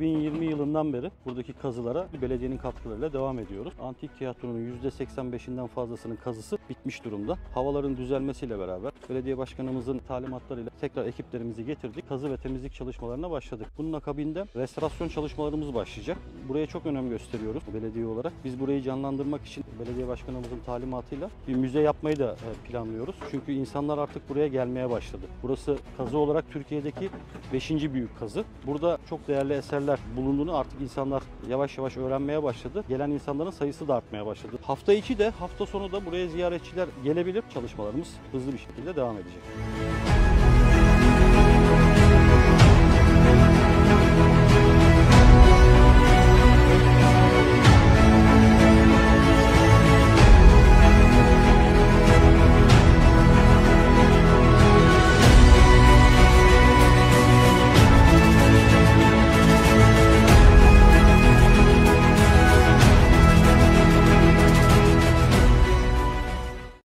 2020 yılından beri buradaki kazılara belediyenin katkılarıyla devam ediyoruz. Antik tiyatronun %85'inden fazlasının kazısı bitmiş durumda. Havaların düzelmesiyle beraber belediye başkanımızın talimatlarıyla tekrar ekiplerimizi getirdik. Kazı ve temizlik çalışmalarına başladık. Bunun akabinde restorasyon çalışmalarımız başlayacak. Buraya çok önem gösteriyoruz belediye olarak. Biz burayı canlandırmak için belediye başkanımızın talimatıyla bir müze yapmayı da e, planlıyoruz. Çünkü insanlar artık buraya gelmeye başladı. Burası kazı olarak Türkiye'deki 5. büyük kazı. Burada çok değerli eserler bulunduğunu artık insanlar yavaş yavaş öğrenmeye başladı. Gelen insanların sayısı da artmaya başladı. Hafta içi de hafta sonu da buraya ziyaretçiler gelebilir. Çalışmalarımız hızlı bir şekilde devam edecek.